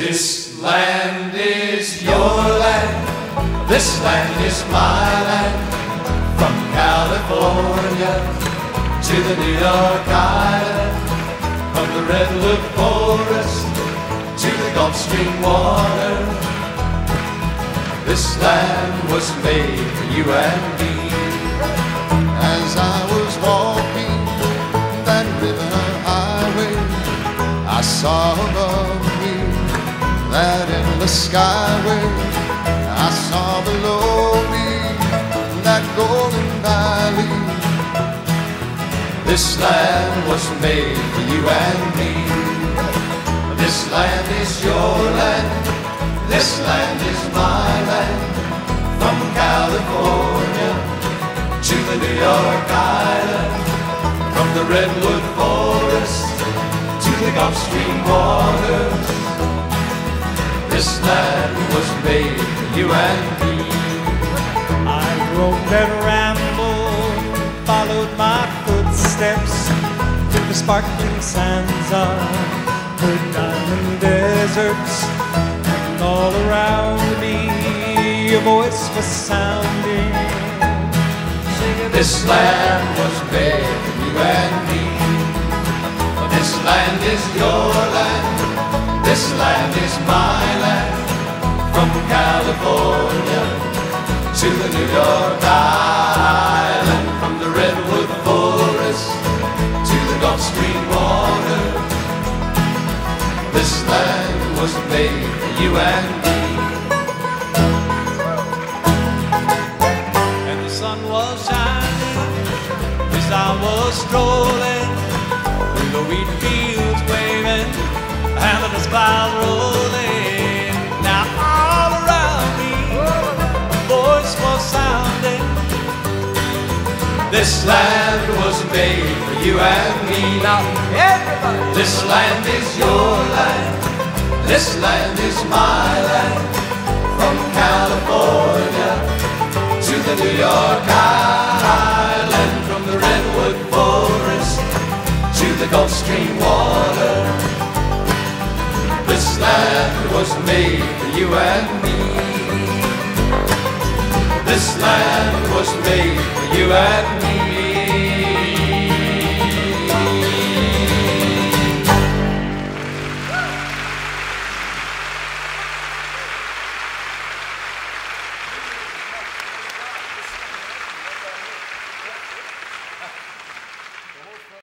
This land is your land. This land is my land. From California to the New York Island. From the Redwood Forest to the Gulf Stream water. This land was made for you and me. As I was walking that river highway, I saw above me that in the skyway. I saw below me that golden valley. This land was made for you and me. This land is your land. This land is my land. From California to the New York Island. From the Redwood Forest to the Gulf Stream waters. This land was made for you and me. I roamed and rambled, followed my footsteps through the sparkling sands of the diamond deserts, and all around me a voice was sounding. singing, This land was made for you and me. This land is your land. This land California to the New York Island. From the Redwood Forest to the Gulf Stream water. This land was made for you and me. and the sun was shining as I was strolling through the wheat fields waving, and the clouds rolling. This land was made for you and me. Now Everybody, This land is your land. This land is my land. From California to the New York Island. From the Redwood Forest to the Gulf Stream water. This land was made for you and me. This land was made for you and me.